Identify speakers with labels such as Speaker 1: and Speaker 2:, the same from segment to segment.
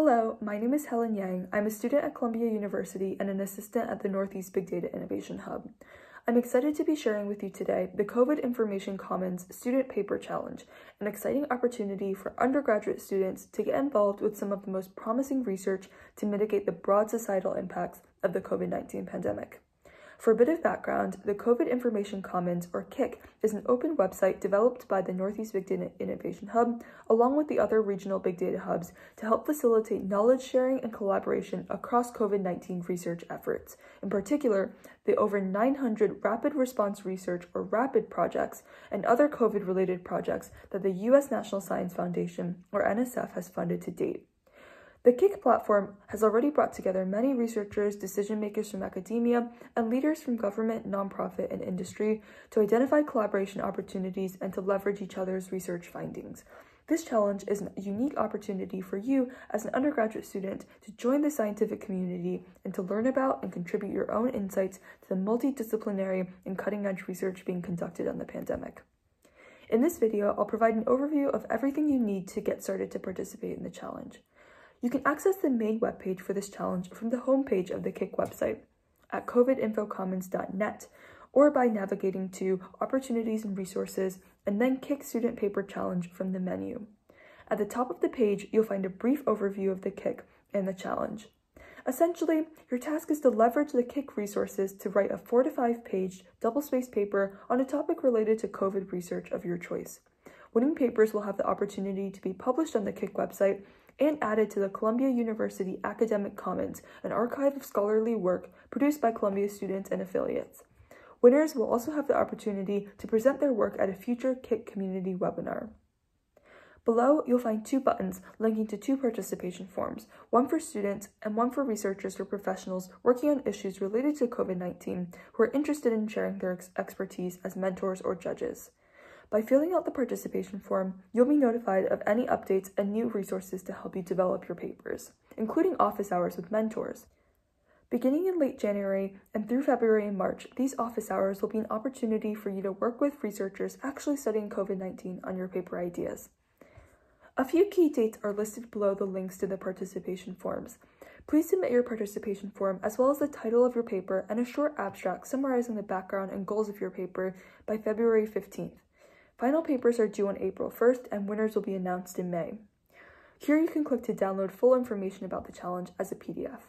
Speaker 1: Hello, my name is Helen Yang. I'm a student at Columbia University and an assistant at the Northeast Big Data Innovation Hub. I'm excited to be sharing with you today the COVID Information Commons Student Paper Challenge, an exciting opportunity for undergraduate students to get involved with some of the most promising research to mitigate the broad societal impacts of the COVID 19 pandemic. For a bit of background, the COVID Information Commons, or KIC, is an open website developed by the Northeast Big Data Innovation Hub, along with the other regional big data hubs, to help facilitate knowledge sharing and collaboration across COVID 19 research efforts. In particular, the over 900 rapid response research, or RAPID projects, and other COVID related projects that the U.S. National Science Foundation, or NSF, has funded to date. The KIC platform has already brought together many researchers, decision makers from academia, and leaders from government, nonprofit, and industry to identify collaboration opportunities and to leverage each other's research findings. This challenge is a unique opportunity for you as an undergraduate student to join the scientific community and to learn about and contribute your own insights to the multidisciplinary and cutting edge research being conducted on the pandemic. In this video, I'll provide an overview of everything you need to get started to participate in the challenge. You can access the main webpage for this challenge from the homepage of the KIC website at covidinfocommons.net or by navigating to Opportunities and Resources and then KIC Student Paper Challenge from the menu. At the top of the page, you'll find a brief overview of the KIC and the challenge. Essentially, your task is to leverage the KIC resources to write a four to five page double-spaced paper on a topic related to COVID research of your choice. Winning papers will have the opportunity to be published on the KIC website and added to the Columbia University Academic Commons, an archive of scholarly work produced by Columbia students and affiliates. Winners will also have the opportunity to present their work at a future KIC community webinar. Below, you'll find two buttons linking to two participation forms, one for students and one for researchers or professionals working on issues related to COVID-19 who are interested in sharing their expertise as mentors or judges. By filling out the participation form, you'll be notified of any updates and new resources to help you develop your papers, including office hours with mentors. Beginning in late January and through February and March, these office hours will be an opportunity for you to work with researchers actually studying COVID 19 on your paper ideas. A few key dates are listed below the links to the participation forms. Please submit your participation form as well as the title of your paper and a short abstract summarizing the background and goals of your paper by February 15th. Final papers are due on April 1st and winners will be announced in May. Here you can click to download full information about the challenge as a PDF.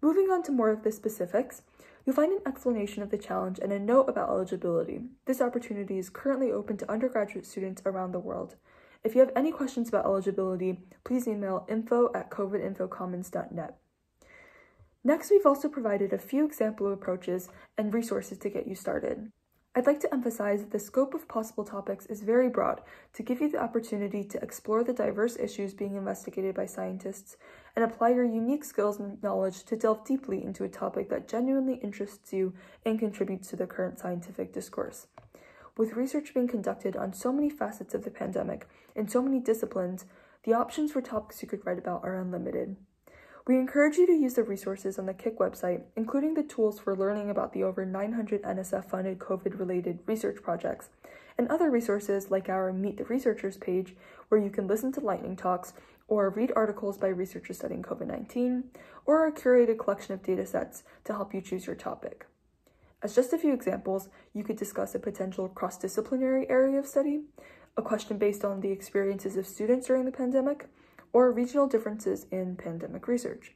Speaker 1: Moving on to more of the specifics, you'll find an explanation of the challenge and a note about eligibility. This opportunity is currently open to undergraduate students around the world. If you have any questions about eligibility, please email info at covidinfocommons.net. Next, we've also provided a few example approaches and resources to get you started. I'd like to emphasize that the scope of possible topics is very broad to give you the opportunity to explore the diverse issues being investigated by scientists and apply your unique skills and knowledge to delve deeply into a topic that genuinely interests you and contributes to the current scientific discourse. With research being conducted on so many facets of the pandemic in so many disciplines, the options for topics you could write about are unlimited. We encourage you to use the resources on the KIC website, including the tools for learning about the over 900 NSF funded COVID related research projects, and other resources like our Meet the Researchers page, where you can listen to lightning talks or read articles by researchers studying COVID 19, or a curated collection of data sets to help you choose your topic. As just a few examples, you could discuss a potential cross disciplinary area of study, a question based on the experiences of students during the pandemic, or regional differences in pandemic research.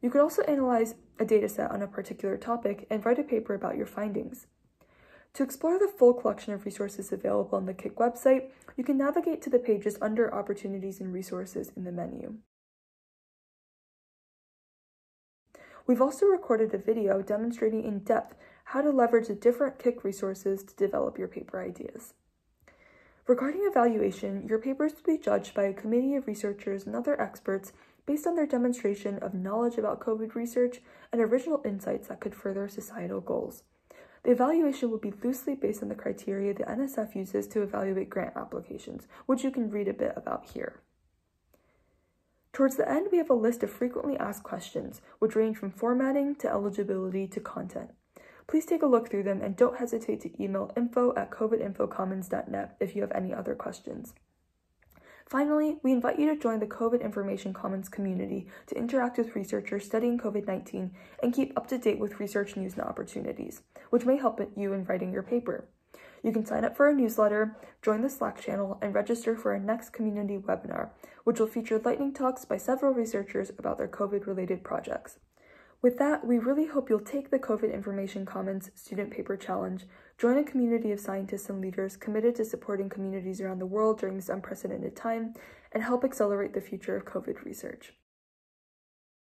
Speaker 1: You could also analyze a dataset on a particular topic and write a paper about your findings. To explore the full collection of resources available on the KIC website, you can navigate to the pages under Opportunities and Resources in the menu. We've also recorded a video demonstrating in depth how to leverage the different KIC resources to develop your paper ideas. Regarding evaluation, your papers will be judged by a committee of researchers and other experts based on their demonstration of knowledge about COVID research and original insights that could further societal goals. The evaluation will be loosely based on the criteria the NSF uses to evaluate grant applications, which you can read a bit about here. Towards the end, we have a list of frequently asked questions, which range from formatting to eligibility to content. Please take a look through them and don't hesitate to email info at covidinfocommons.net if you have any other questions. Finally, we invite you to join the COVID Information Commons community to interact with researchers studying COVID 19 and keep up to date with research news and opportunities, which may help you in writing your paper. You can sign up for our newsletter, join the Slack channel, and register for our next community webinar, which will feature lightning talks by several researchers about their COVID related projects. With that, we really hope you'll take the COVID Information Commons Student Paper Challenge, join a community of scientists and leaders committed to supporting communities around the world during this unprecedented time, and help accelerate the future of COVID research.